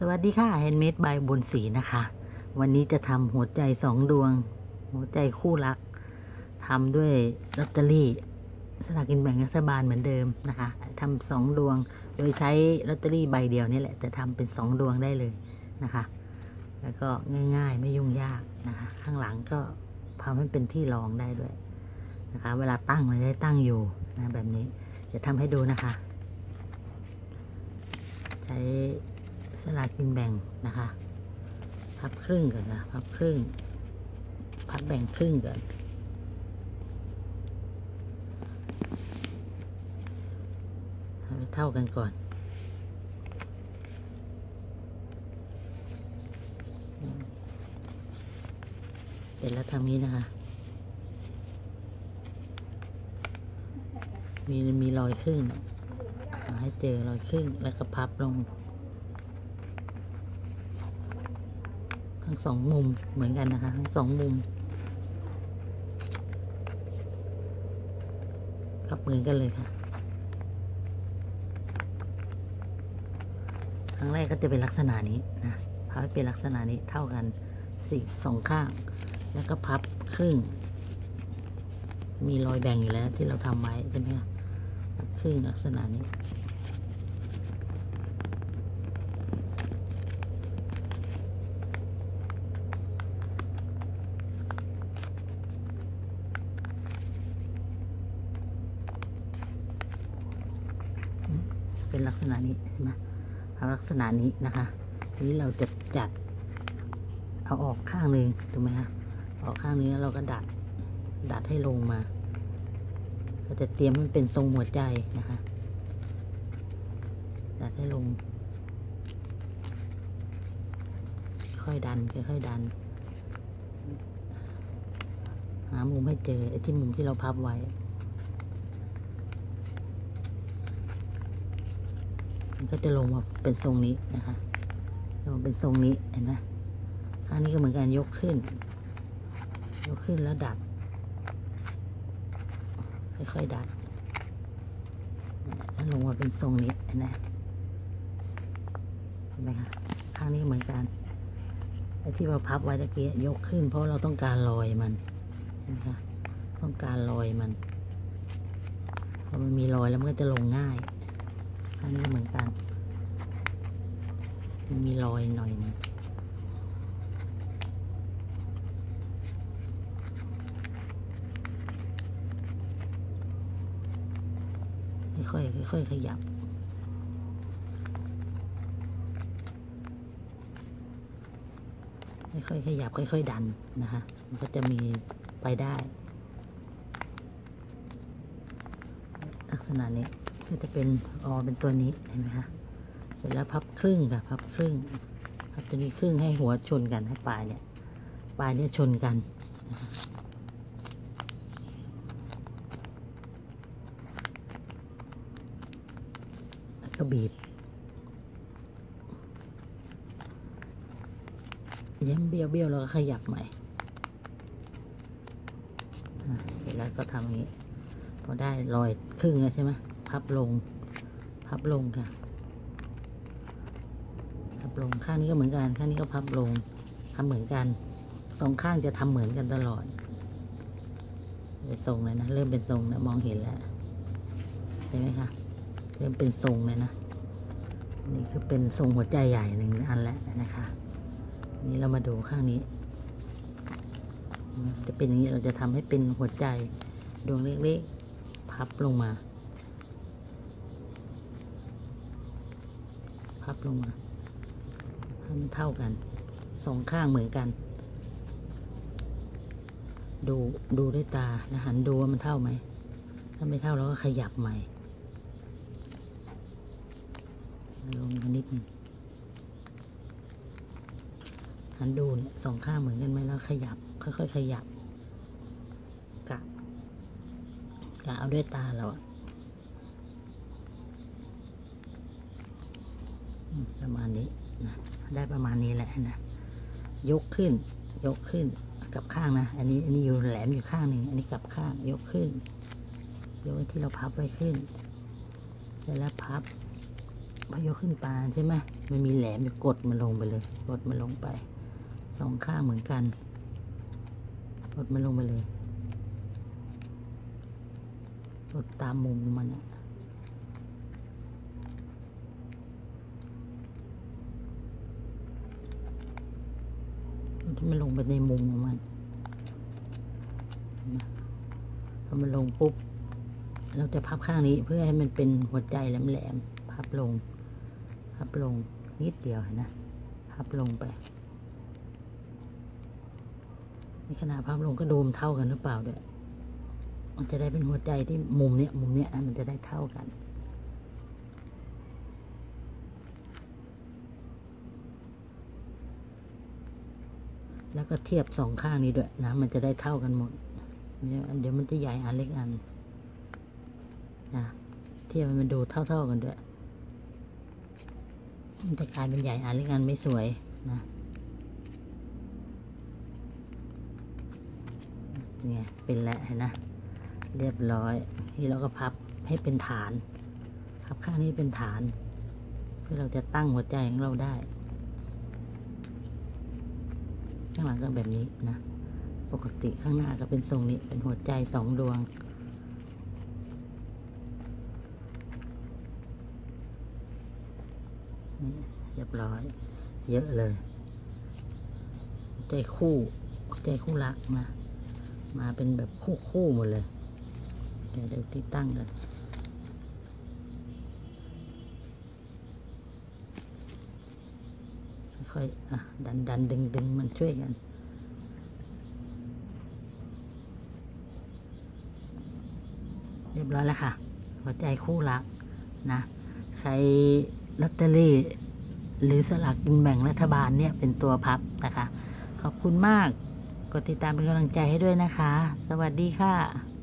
สวัสดีค่ะ Handmade by อุบลศรีนะคะ วันนี้จะทำหัวใจสองดวง หัวใจคู่รักทำด้วยลอตเตอรี่สลากกินแบ่งรัฐบาลเหมือนเดิมนะคะทำสองดวง โดยใช้ลอตเตอรี่ใบเดียวนี่แหละแต่ทำเป็นสองดวงได้เลยนะคะ แล้วก็ง่ายๆไม่ยุ่งยากนะคะ ข้างหลังก็ทำให้เป็นที่รองได้ด้วยนะคะ เวลาตั้งมันจะได้ตั้งอยู่นะแบบนี้ จะทำให้ดูนะคะ ใช้ สลากกินแบ่งนะคะ พับครึ่งก่อนนะ พับครึ่ง พับแบ่งครึ่งก่อน ให้เท่ากันก่อนเสร็จแล้วทำนี้นะคะ มีมีรอยครึ่งหาให้เจอรอยครึ่งแล้วก็พับลง ทั้งสองมุมเหมือนกันนะคะ ทั้งสองมุมพับเหมือนกันเลยค่ะครั้งแรกก็จะเป็นลักษณะนี้นะพับเป็นลักษณะนี้เท่ากันสี่สองข้าง แล้วก็พับครึ่ง มีรอยแบ่งอยู่แล้วที่เราทำไว้ใช่ไหมคะพับครึ่งลักษณะนี้ ลักษณะนี้ใช่ไหมเอาลักษณะนี้นะคะทีนี้เราจะจัด เอาออกข้างหนึ่งถูกไหมคะออกข้างนี้แล้วเราก็ดัดดัดให้ลงมาเราจะเตรียมมันเป็นทรงหัวใจนะคะ ดัดให้ลง ค่อยดันค่อยๆดัน หามุมให้เจอไอ้ที่มุมที่เราพับไว้ มันก็จะลงมาเป็นทรงนี้นะคะลงมาเป็นทรงนี้เห็นไหมข้างนี้ก็เหมือนกันยกขึ้น ยกขึ้นแล้วดัด ค่อยๆดัดแล้วลงมาเป็นทรงนี้เห็นไหมเห็นไหมคะข้างนี้เหมือนกันไอ้ที่เราพับไว้ตะกี้ยกขึ้น เพราะเราต้องการรอยมันเห็นไหมคะต้องการรอยมันพอมันมีรอยแล้วมันก็จะลงง่าย อันนี้เหมือนกันมัน มีรอยหน่อยนึงค่อยค่อยขยับ ค่อยขยับค่อยๆดันนะคะ มันก็จะมีไปได้ ลักษณะนี้ ก็จะเป็นออเป็นตัวนี้เห็นไหมคะเสร็จแล้วพับครึ่งค่ะพับครึ่งพับตัวนี้ครึ่งให้หัวชนกันให้ปลายเนี่ยปลายเนี่ยชนกันแล้วก็บีบย้มเบี้ยวเบี้ยวแล้วก็ขยับใหม่เสร็จแล้วก็ทำอย่างนี้ พอได้รอยครึ่งแล้วใช่ไหม พับลง พับลงค่ะ พับลงข้างนี้ก็เหมือนกัน ข้างนี้ก็พับลงทำเหมือนกัน สองข้างจะทำเหมือนกันตลอดเป็นทรงเลยนะ เริ่มเป็นทรงนะมองเห็นแล้วใช่ไหมคะ เริ่มเป็นทรงเลยนะ นี่คือเป็นทรงหัวใจใหญ่หนึ่งอันแล้วนะคะ นี่เรามาดูข้างนี้ จะเป็นอย่างนี้เราจะทำให้เป็นหัวใจดวงเล็กๆพับลงมา พับลงมาให้มันเท่ากัน สองข้างเหมือนกัน ดูดูด้วยตานะหันดูว่ามันเท่าไหม ถ้าไม่เท่าเราก็ขยับใหม่ลงมานิดนึงหันดูเนี่ยสองข้างเหมือนกันไหมแล้วขยับ ค่อยๆขยับกะกะเอาด้วยตาเราอะอืมประมาณนี้นะ ได้ประมาณนี้แหละนะ ยกขึ้น ยกขึ้นกับข้างนะ อันนี้ อันนี้อยู่แหลมอยู่ข้างหนึ่ง อันนี้กับข้าง ยกขึ้น ยกไว้ที่เราพับไว้ขึ้น เสร็จแล้วพับพอยกขึ้นปานใช่ไหมมันมีแหลมจะกดมันลงไปเลย กดมันลงไป สองข้างเหมือนกัน กดมันลงไปเลย กดตามมุมมันอะกดให้มันลงไปในมุมของมันเห็นไหมพ อมันลงปุ๊บ เราจะพับข้างนี้เพื่อให้มันเป็นหัวใจแหลมๆ พับลง พับลงนิดเดียวนะ พับลงไปในขณะพับลงก็ดูมเท่ากันหรือเปล่าด้วย มันจะได้เป็นหัวใจที่มุมเนี้ยมุมเนี้ยมันจะได้เท่ากันแล้วก็เทียบสองข้างนี้ด้วยนะ มันจะได้เท่ากันหมด เดี๋ยวมันจะใหญ่อันเล็กอันนะเทียบมันดูเท่าๆกันด้วยมันจะกลายเป็นใหญ่อันเล็กอันไม่สวยนะเป็นไงเป็นแล้วเห็นนะเรียบร้อยที่เราก็พับให้เป็นฐาน พับข้างนี้เป็นฐาน เพื่อเราจะตั้งหัวใจของเราได้ข้างหลังก็แบบนี้นะ ปกติข้างหน้าก็เป็นทรงนี้เป็นหัวใจสองดวงนี่เรียบร้อย เยอะเลยใจคู่ใจคู่รักนะมาเป็นแบบคู่คู่หมดเลยเดี๋ยวเดี๋ยวที่ตั้งกันค่อยอะดันดันดึงดึงมันช่วยกัน เรียบร้อยแล้วค่ะ หัวใจคู่รักนะ ใช้ลอตเตอรี่ หรือสลากกินแบ่งรัฐบาลเนี่ยเป็นตัวพับนะคะ ขอบคุณมาก กดติดตามเป็นกำลังใจให้ด้วยนะคะ สวัสดีค่ะ